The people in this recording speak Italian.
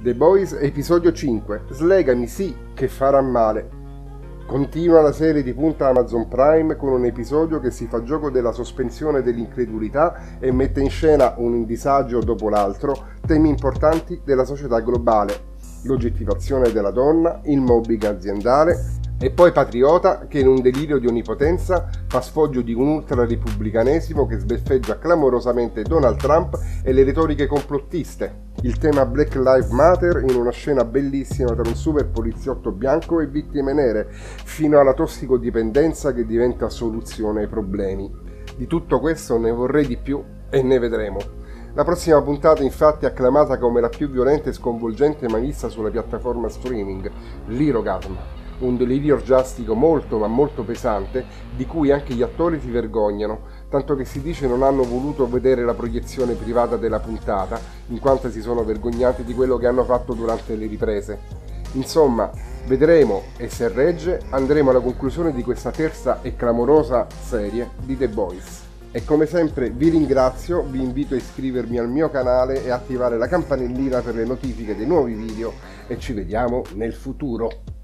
The Boys episodio 5 Slegami sì che farà male. Continua la serie di punta Amazon Prime con un episodio che si fa gioco della sospensione dell'incredulità e mette in scena un disagio dopo l'altro temi importanti della società globale, l'oggettivazione della donna, il mobbing aziendale, e poi patriota che in un delirio di onnipotenza fa sfoggio di un ultra-repubblicanesimo che sbeffeggia clamorosamente Donald Trump e le retoriche complottiste. Il tema Black Lives Matter in una scena bellissima tra un super poliziotto bianco e vittime nere, fino alla tossicodipendenza che diventa soluzione ai problemi. Di tutto questo ne vorrei di più e ne vedremo. La prossima puntata infatti è acclamata come la più violenta e sconvolgente mai vista sulla piattaforma streaming, l'Irogasm un delirio orgiastico molto ma molto pesante di cui anche gli attori si vergognano, tanto che si dice non hanno voluto vedere la proiezione privata della puntata, in quanto si sono vergognati di quello che hanno fatto durante le riprese. Insomma, vedremo e se regge andremo alla conclusione di questa terza e clamorosa serie di The Boys. E come sempre vi ringrazio, vi invito a iscrivermi al mio canale e attivare la campanellina per le notifiche dei nuovi video e ci vediamo nel futuro.